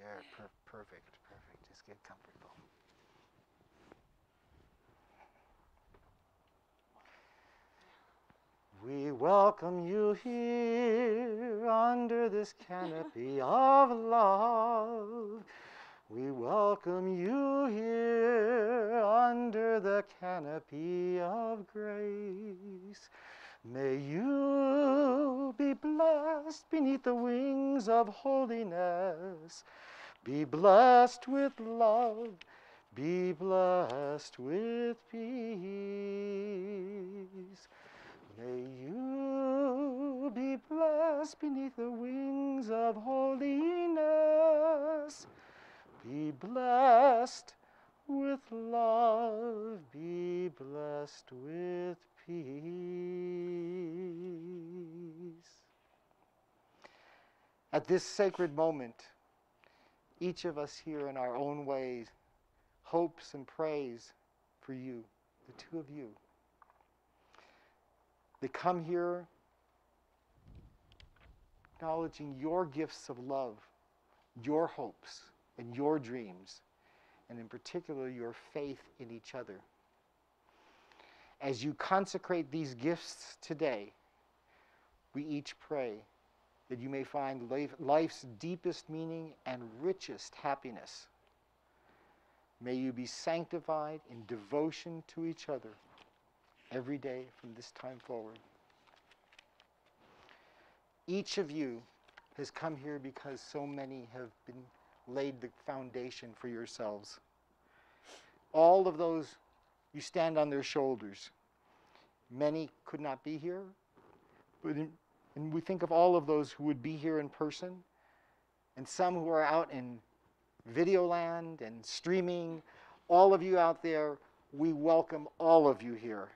There, per- perfect, perfect. Just get comfortable. We welcome you here under this canopy of love. We welcome you here under the canopy of grace. May you be blessed beneath the wings of holiness. Be blessed with love. Be blessed with peace. May you be blessed beneath the wings of holiness. Be blessed with love. Be blessed with peace. At this sacred moment, each of us here in our own ways hopes and prays for you, the two of you. They come here acknowledging your gifts of love, your hopes, and your dreams, and in particular, your faith in each other. As you consecrate these gifts today, we each pray that you may find life, life's deepest meaning and richest happiness. May you be sanctified in devotion to each other every day from this time forward. Each of you has come here because so many have been laid the foundation for yourselves. All of those, you stand on their shoulders. Many could not be here, but in, and we think of all of those who would be here in person, and some who are out in video land and streaming. All of you out there, we welcome all of you here.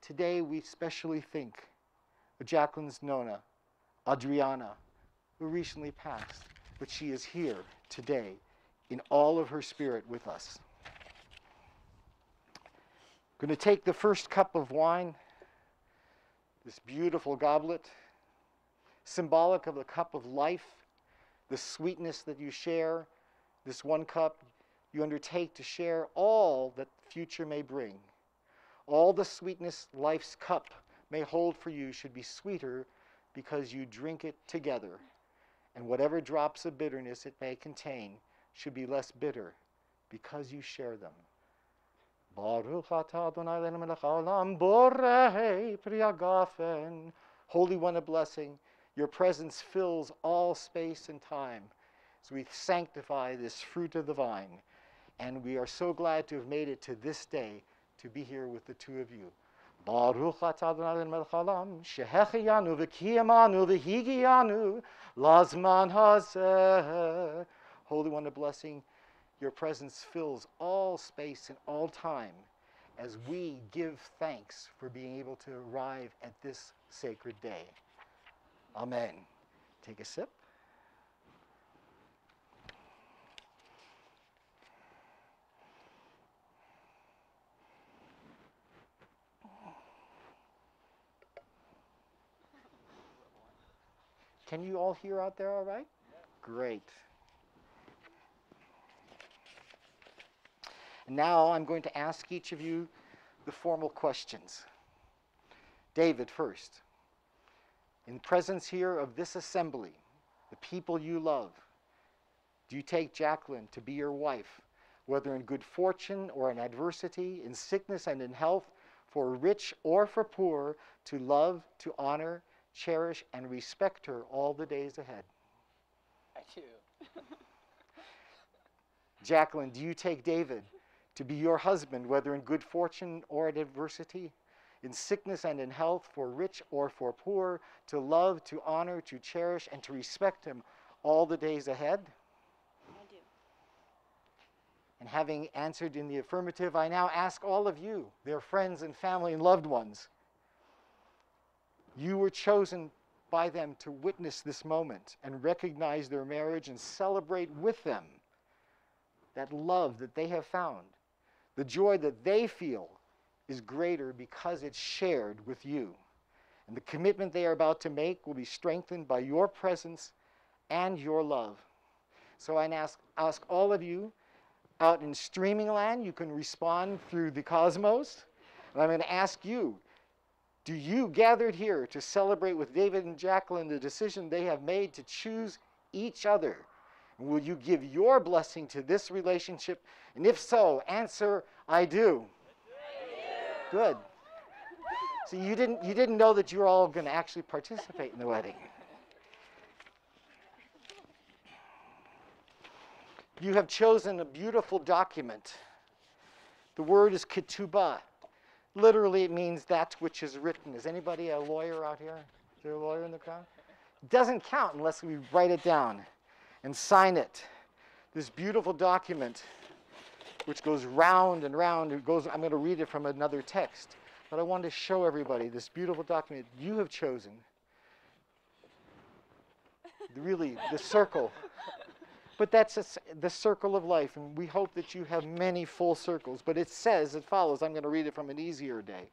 Today, we especially think of Jaclyn's Nona, Adriana, who recently passed, but she is here today in all of her spirit with us. I'm Going to take the first cup of wine, this beautiful goblet, symbolic of the cup of life, the sweetness that you share. This one cup you undertake to share all that the future may bring. All the sweetness life's cup may hold for you should be sweeter because you drink it together. And whatever drops of bitterness it may contain should be less bitter because you share them. Baruch atah Adonai Eloheinu melech haolam borei pri hagafen. Holy One of blessing, your presence fills all space and time as we sanctify this fruit of the vine. And we are so glad to have made it to this day to be here with the two of you. Baruch atah Adonai Eloheinu melech haolam shehechiyanu v'kiyamanu v'higiyanu lazman hazeh. Holy One of blessing, your presence fills all space and all time as we give thanks for being able to arrive at this sacred day. Amen. Take a sip. Can you all hear out there all right? Great. And now I'm going to ask each of you the formal questions. David first. In presence here of this assembly, the people you love, do you take Jaclyn to be your wife, whether in good fortune or in adversity, in sickness and in health, for rich or for poor, to love, to honor, cherish, and respect her all the days ahead? I do. Jaclyn, do you take David to be your husband, whether in good fortune or in adversity, in sickness and in health, for rich or for poor, to love, to honor, to cherish, and to respect him all the days ahead? I do. And having answered in the affirmative, I now ask all of you, their friends and family and loved ones, you were chosen by them to witness this moment and recognize their marriage and celebrate with them that love that they have found. The joy that they feel is greater because it's shared with you. And the commitment they are about to make will be strengthened by your presence and your love. So I ask, ask all of you out in streaming land, you can respond through the cosmos. And I'm going to ask you do you gathered here to celebrate with David and Jaclyn the decision they have made to choose each other? And will you give your blessing to this relationship? And if so, answer I do. Good. So you didn't you didn't know that you were all going to actually participate in the wedding. You have chosen a beautiful document. The word is ketubah. Literally, it means that which is written. Is anybody a lawyer out here? Is there a lawyer in the crowd? It doesn't count unless we write it down and sign it. This beautiful document, which goes round and round, it goes. I'm going to read it from another text, but I wanted to show everybody this beautiful document you have chosen. Really, the circle but that's a the circle of life, and we hope that you have many full circles. But it says, it follows, I'm going to read it from an easier day.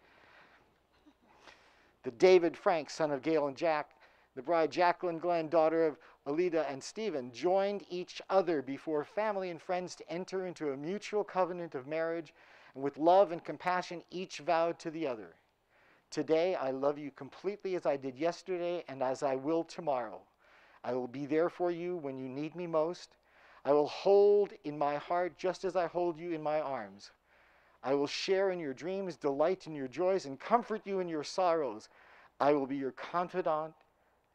The David Frank, son of Gail and Jack, the bride Jaclyn Glenn, daughter of Alida and Stephen, joined each other before family and friends to enter into a mutual covenant of marriage, and with love and compassion, each vowed to the other. Today, I love you completely as I did yesterday and as I will tomorrow. I will be there for you when you need me most. I will hold in my heart just as I hold you in my arms. I will share in your dreams, delight in your joys, and comfort you in your sorrows. I will be your confidant,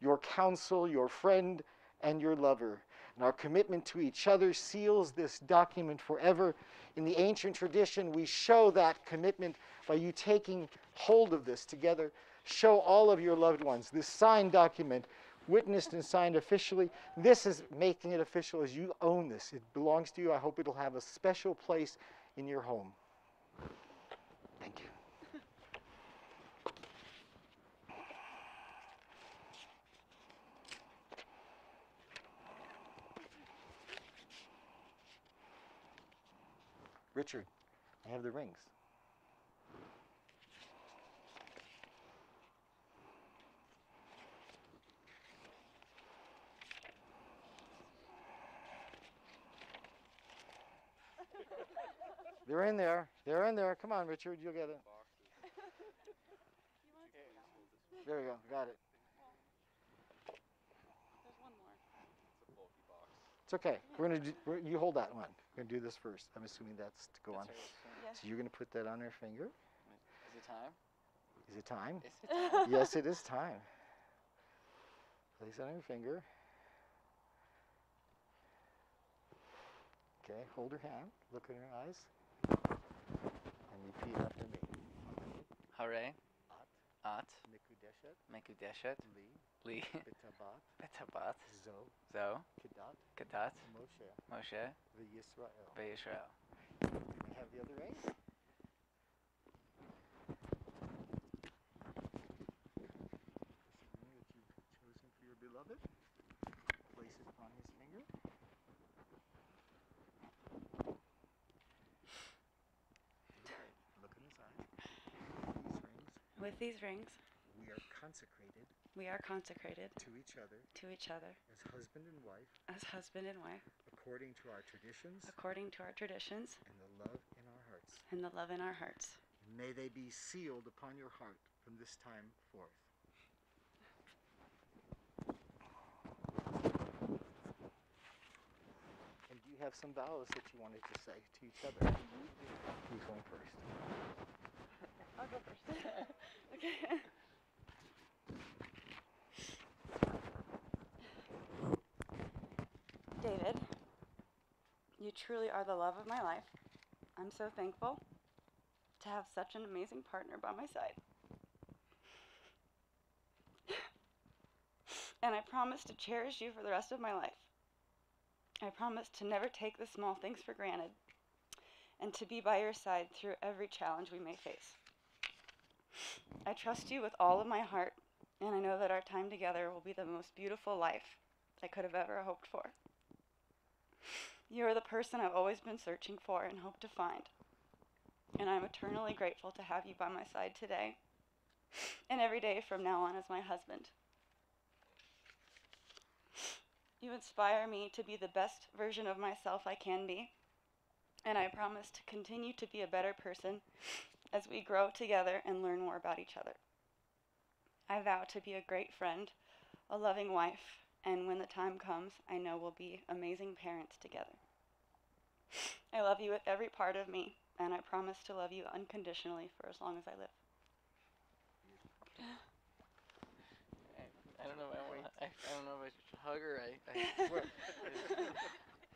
your counsel, your friend, and your lover. And our commitment to each other seals this document forever. In the ancient tradition, we show that commitment by you taking hold of this together. Show all of your loved ones this signed document witnessed and signed officially. This is making it official as you own this. It belongs to you. I hope it'll have a special place in your home. Thank you. Richard, I have the rings. They're in there. They're in there. Come on, Richard. You'll get it. There we go. Got it. There's one more. It's okay. We're gonna do, we're, you hold that one. We're gonna do this first. I'm assuming that's to go on. That's right. Yes. So you're gonna put that on her finger. Is it time? Is it time? Is it time? yes, it is time. Place it on your finger. Okay, hold her hand. Look in her eyes. And repeat after me. Hare, At At, Mikudeshet Mekudeshet, Li Li, Bitabat Betabat, Zo Zo, Kedat Kadat, Moshe Moshe, V'Yisrael. Be'Yisrael. We have the other ring. This ring that you've chosen for your beloved. Place it upon his finger. Look in his eyes. These rings, With these rings, we are consecrated we are consecrated to each other to each other as husband and wife as husband and wife, according to our traditions according to our traditions and the love in our hearts. and the love in our hearts. May they be sealed upon your heart from this time forth. And do you have some vows that you wanted to say to each other? Mm-hmm. Who's going first? I'll go first. okay. David, you truly are the love of my life. I'm so thankful to have such an amazing partner by my side. and I promise to cherish you for the rest of my life. I promise to never take the small things for granted and to be by your side through every challenge we may face. I trust you with all of my heart, and I know that our time together will be the most beautiful life I could have ever hoped for. You are the person I've always been searching for and hope to find. And I'm eternally grateful to have you by my side today and every day from now on as my husband. You inspire me to be the best version of myself I can be, and I promise to continue to be a better person as we grow together and learn more about each other. I vow to be a great friend, a loving wife, and when the time comes, I know we'll be amazing parents together. I love you with every part of me, and I promise to love you unconditionally for as long as I live. I, I don't know if I want. I, I don't know if I should hug her. I. I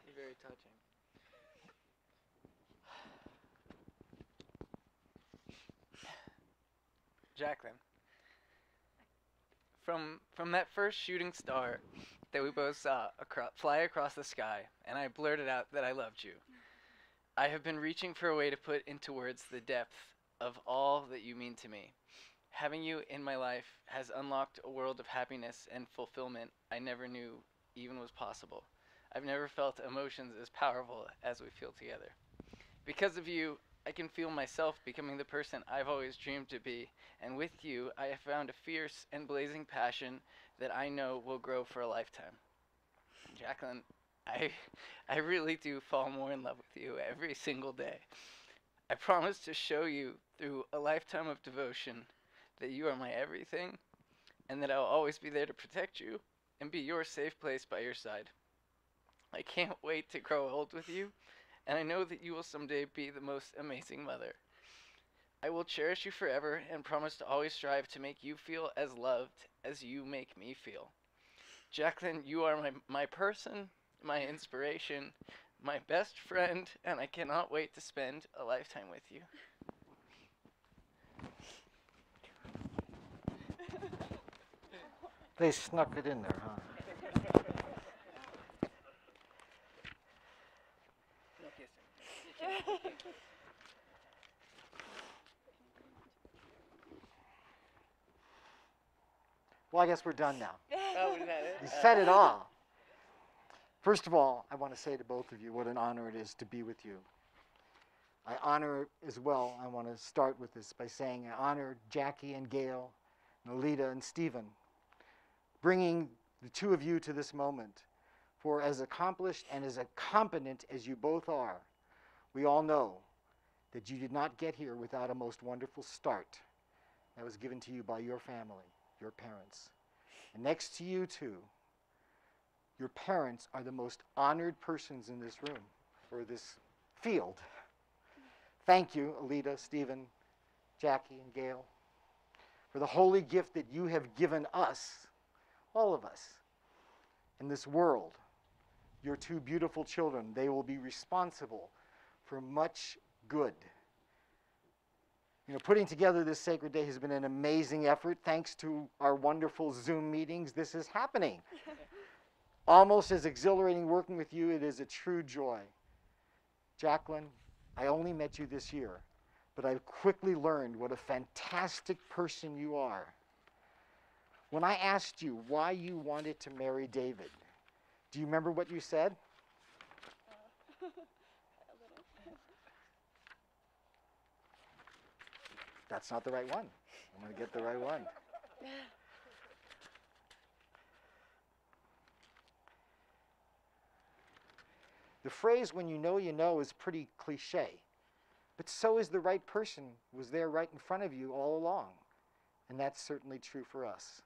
it's very touching. Jaclyn. From from that first shooting star that we both saw acro- fly across the sky, and I blurted out that I loved you. I have been reaching for a way to put into words the depth of all that you mean to me. Having you in my life has unlocked a world of happiness and fulfillment I never knew even was possible. I've never felt emotions as powerful as we feel together. Because of you, I can feel myself becoming the person I've always dreamed to be, and with you, I have found a fierce and blazing passion that I know will grow for a lifetime. Jaclyn, I, I really do fall more in love with you every single day. I promise to show you through a lifetime of devotion that you are my everything, and that I'll always be there to protect you and be your safe place by your side. I can't wait to grow old with you, and I know that you will someday be the most amazing mother. I will cherish you forever and promise to always strive to make you feel as loved as you make me feel. Jaclyn, you are my, my person, my inspiration, my best friend, and I cannot wait to spend a lifetime with you. They snuck it in there, huh? Well, I guess we're done now. Oh, that it? You said it all. First of all, I want to say to both of you what an honor it is to be with you. I honor as well, I want to start with this by saying I honor Jackie and Gail, and Alita and Stephen, bringing the two of you to this moment. For as accomplished and as competent as you both are, we all know that you did not get here without a most wonderful start that was given to you by your family, your parents. And next to you two, your parents are the most honored persons in this room or this field. Thank you, Alita, Stephen, Jackie, and Gail, for the holy gift that you have given us, all of us, in this world. Your two beautiful children, they will be responsible for much good. You know, putting together this sacred day has been an amazing effort. Thanks to our wonderful Zoom meetings, this is happening. Almost as exhilarating working with you, it is a true joy. Jaclyn, I only met you this year, but I've quickly learned what a fantastic person you are. When I asked you why you wanted to marry David, do you remember what you said? That's not the right one. I'm going to get the right one. The phrase when you know you know is pretty cliche. But so is the right person was there right in front of you all along. And that's certainly true for us.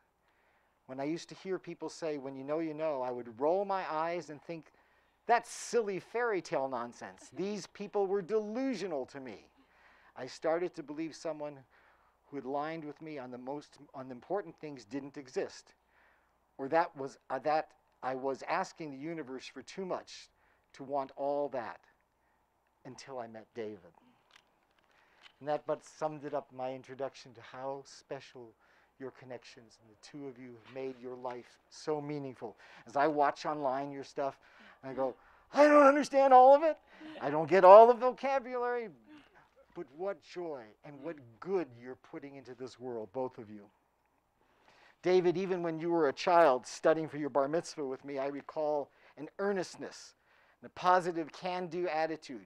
When I used to hear people say, when you know you know, I would roll my eyes and think, that's silly fairy tale nonsense. These people were delusional to me. I started to believe someone who had lined with me on the most on the important things didn't exist. Or that was uh, that I was asking the universe for too much to want all that until I met David. And that but summed it up my introduction to how special your connections and the two of you have made your life so meaningful. As I watch online your stuff, I go, I don't understand all of it. I don't get all the vocabulary, but what joy and what good you're putting into this world, both of you. David, even when you were a child studying for your bar mitzvah with me, I recall an earnestness and a positive can do attitude.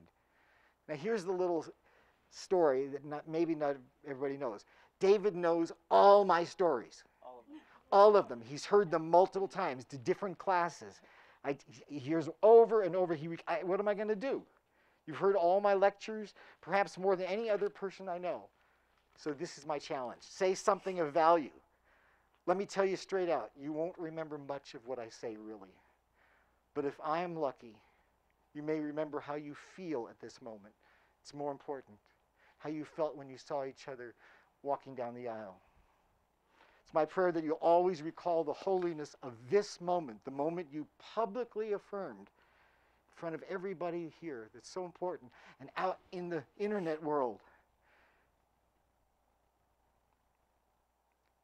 Now, here's the little story that not, maybe not everybody knows. David knows all my stories, All of them. all of them. He's heard them multiple times to different classes. I, he hears over and over, he, I, what am I going to do? You've heard all my lectures, perhaps more than any other person I know. So this is my challenge. Say something of value. Let me tell you straight out, you won't remember much of what I say, really. But if I am lucky, you may remember how you feel at this moment. It's more important. How you felt when you saw each other walking down the aisle. It's my prayer that you always recall the holiness of this moment, the moment you publicly affirmed in front of everybody here that's so important and out in the internet world.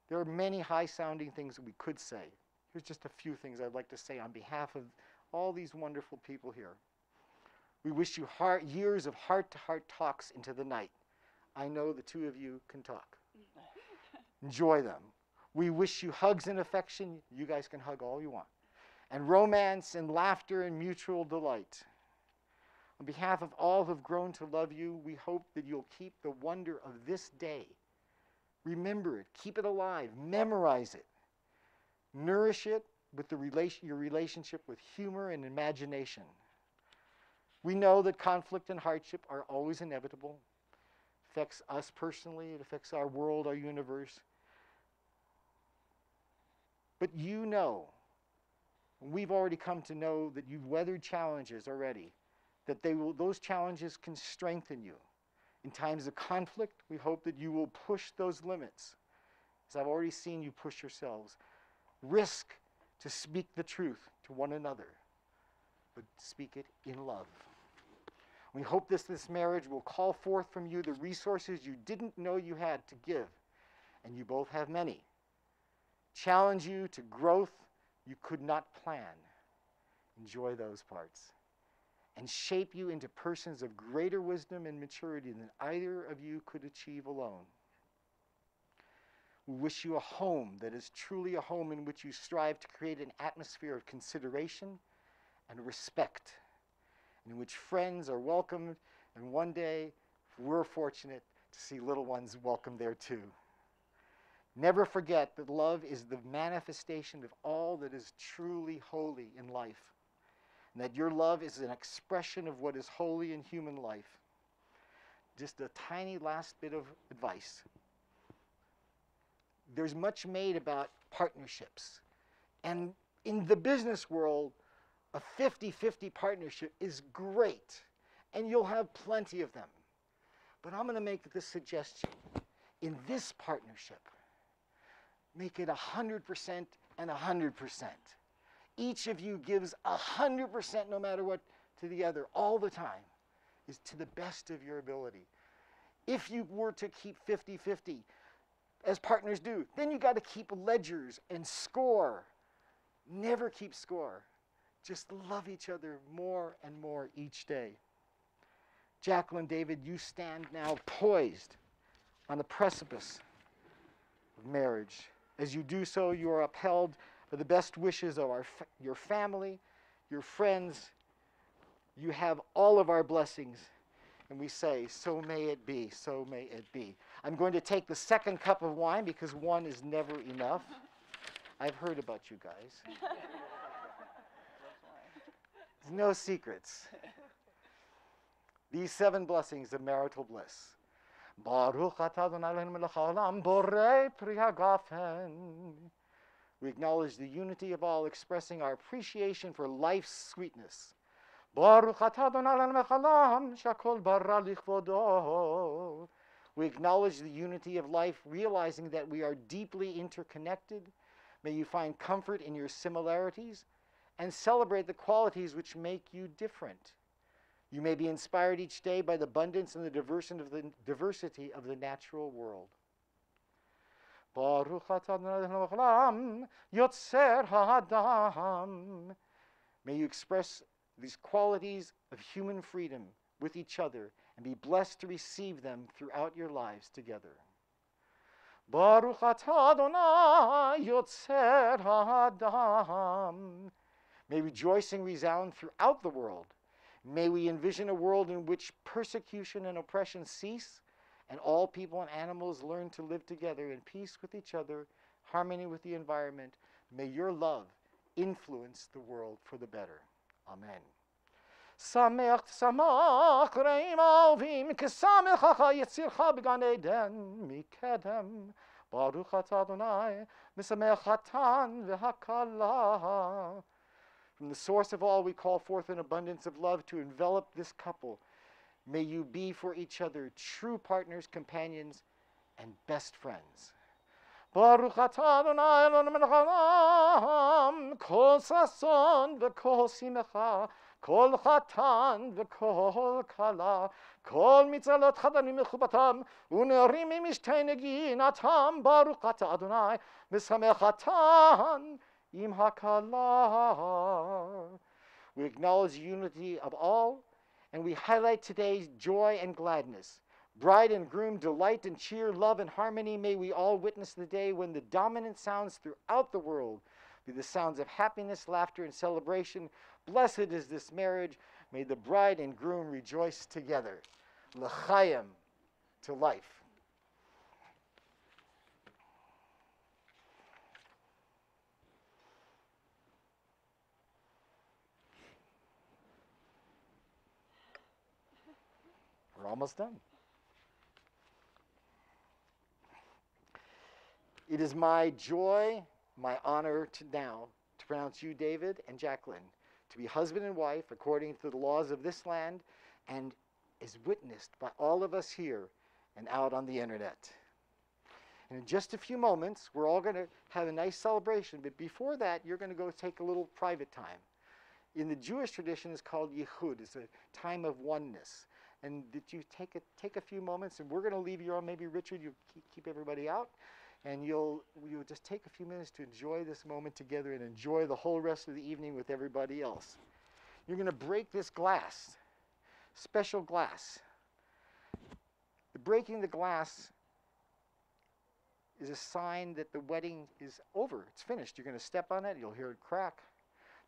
There are many high sounding things that we could say. Here's just a few things I'd like to say on behalf of all these wonderful people here. We wish you heart, years of heart to heart talks into the night. I know the two of you can talk. Enjoy them. We wish you hugs and affection. You guys can hug all you want. And romance and laughter and mutual delight. On behalf of all who have grown to love you, we hope that you'll keep the wonder of this day. Remember it, keep it alive, memorize it, nourish it with the relation, your relationship with humor and imagination. We know that conflict and hardship are always inevitable. Affects us personally, it affects our world, our universe. But you know, we've already come to know that you've weathered challenges already, that they will, those challenges can strengthen you. In times of conflict, we hope that you will push those limits, as I've already seen you push yourselves. Risk to speak the truth to one another, but speak it in love. We hope this, this marriage will call forth from you the resources you didn't know you had to give, and you both have many. Challenge you to growth you could not plan. Enjoy those parts. And shape you into persons of greater wisdom and maturity than either of you could achieve alone. We wish you a home that is truly a home in which you strive to create an atmosphere of consideration and respect in which friends are welcomed, and one day we're fortunate to see little ones welcomed there too. Never forget that love is the manifestation of all that is truly holy in life, and that your love is an expression of what is holy in human life. Just a tiny last bit of advice. There's much made about partnerships. And in the business world, a 50 50 partnership is great, and you'll have plenty of them. But I'm going to make this suggestion. In this partnership, make it 100% and 100%. Each of you gives 100% no matter what to the other all the time, is to the best of your ability. If you were to keep 50 50, as partners do, then you got to keep ledgers and score. Never keep score. Just love each other more and more each day. Jaclyn, David, you stand now poised on the precipice of marriage. As you do so, you are upheld by the best wishes of our, your family, your friends. You have all of our blessings. And we say, So may it be, so may it be. I'm going to take the second cup of wine because one is never enough. I've heard about you guys. No secrets. These seven blessings of marital bliss. We acknowledge the unity of all, expressing our appreciation for life's sweetness. We acknowledge the unity of life, realizing that we are deeply interconnected. May you find comfort in your similarities and celebrate the qualities which make you different. You may be inspired each day by the abundance and the diversity of the, natural world. May you express these qualities of human freedom with each other and be blessed to receive them throughout your lives together. Baruch Adonai yotzer ha'adam May rejoicing resound throughout the world. May we envision a world in which persecution and oppression cease and all people and animals learn to live together in peace with each other, harmony with the environment. May your love influence the world for the better. Amen. שמח תשמח רעים אהובים כשמחך יצירך בגן עדן מקדם ברוך אתה אדוני משמח חתן והכלה From the source of all we call forth an abundance of love to envelop this couple. May you be for each other true partners, companions, and best friends. ברוך אתה אדוני אלוהינו מלך העולם כל ששון וכל שמחה כל חתן וכל כלה, כל מצלות חתנים מכובתם, ונערים ממשתי נגינתם, ברוך אתה אדוני, משמח חתן Im Hakalah. We acknowledge the unity of all, and we highlight today's joy and gladness. Bride and groom, delight and cheer, love and harmony. May we all witness the day when the dominant sounds throughout the world be the sounds of happiness, laughter, and celebration. Blessed is this marriage. May the bride and groom rejoice together. L'chaim, to life. Almost done. It is my joy, my honor to now to pronounce you, David and Jaclyn, to be husband and wife according to the laws of this land and is witnessed by all of us here and out on the internet. And in just a few moments, we're all going to have a nice celebration, but before that, you're going to go take a little private time. In the Jewish tradition, it's called Yichud. It's a time of oneness. And that you take a, take a few moments, and we're going to leave you on. Maybe Richard, you keep, keep everybody out and you'll you'll just take a few minutes to enjoy this moment together and enjoy the whole rest of the evening with everybody else. You're going to break this glass, special glass. The breaking the glass is a sign that the wedding is over. It's finished. You're going to step on it, you'll hear it crack.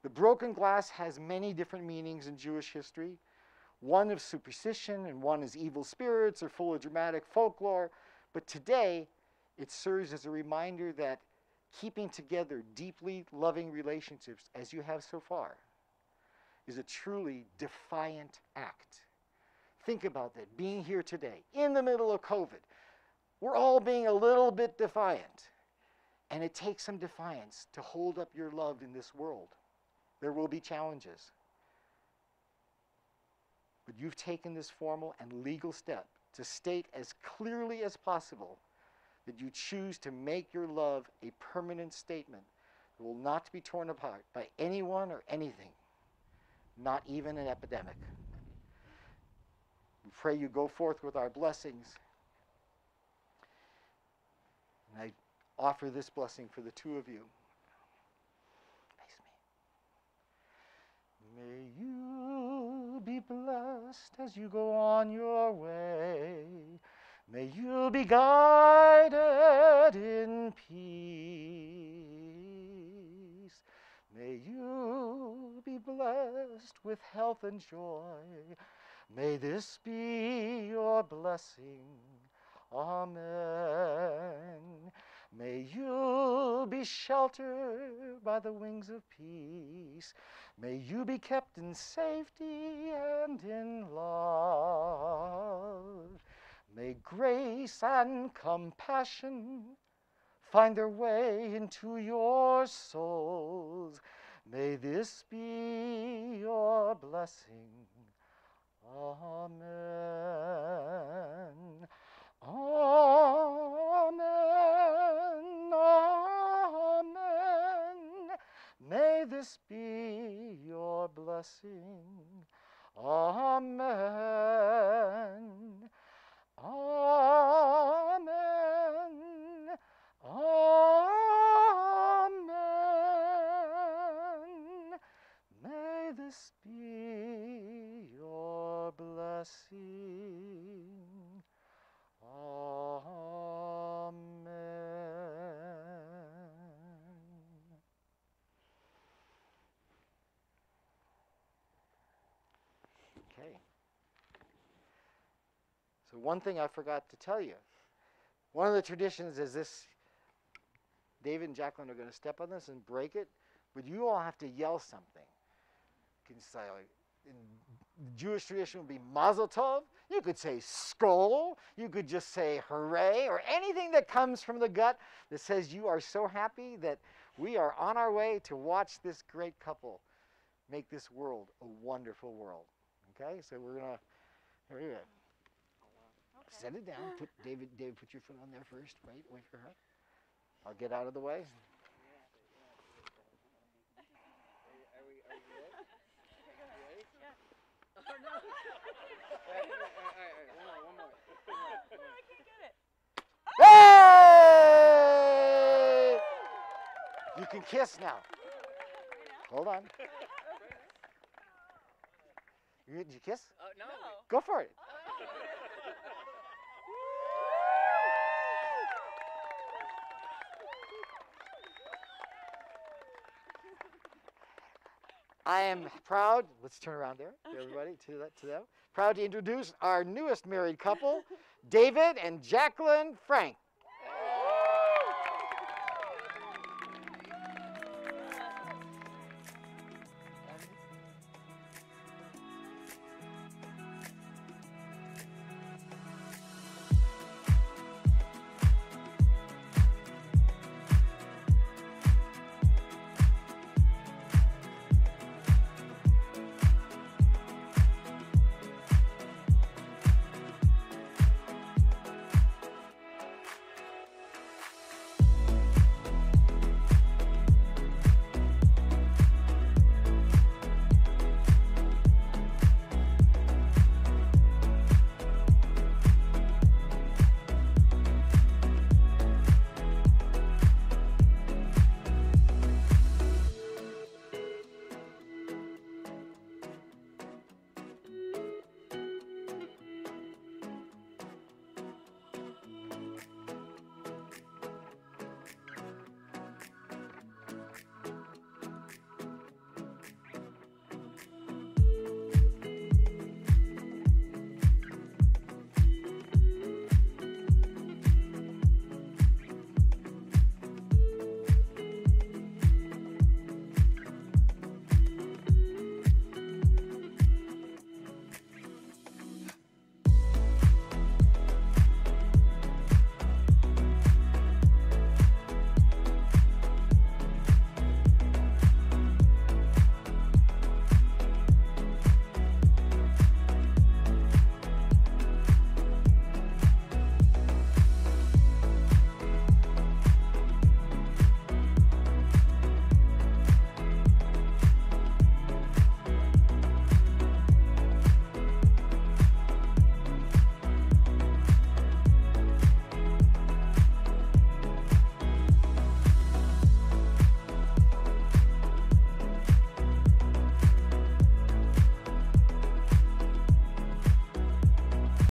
The broken glass has many different meanings in Jewish history. One of superstition and one is evil spirits or full of dramatic folklore. But today, it serves as a reminder that keeping together deeply loving relationships, as you have so far, is a truly defiant act. Think about that. Being here today, in the middle of COVID, we're all being a little bit defiant. And it takes some defiance to hold up your love in this world. There will be challenges. But you've taken this formal and legal step to state as clearly as possible that you choose to make your love a permanent statement that will not be torn apart by anyone or anything, not even an epidemic. We pray you go forth with our blessings. And I offer this blessing for the two of you. Face me. May you be blessed as you go on your way. May you be guided in peace. May you be blessed with health and joy. May this be your blessing. Amen. May you be sheltered by the wings of peace. May you be kept in safety and in love. May grace and compassion find their way into your souls. May this be your blessing. Amen. Amen. Amen. May this be your blessing. Amen. Amen. Amen. May this be your blessing. Amen. Okay. So, one thing I forgot to tell you one of the traditions is this David and Jaclyn are going to step on this and break it. but you all have to yell something. You can say, like, in Jewish tradition would be Mazel Tov. You could say Skol. You could just say Hooray, or anything that comes from the gut that says you are so happy that we are on our way to watch this great couple make this world a wonderful world. Okay, so we're gonna. Here we go. Set it down. Put David. David, put your foot on there first. Wait, wait for her. I'll get out of the way. Hey! You can kiss now. Hold on. You, did you kiss? Oh no. Go for it. I am proud. Let's turn around there, everybody, to that, to them. Proud to introduce our newest married couple, David and Jaclyn Frank.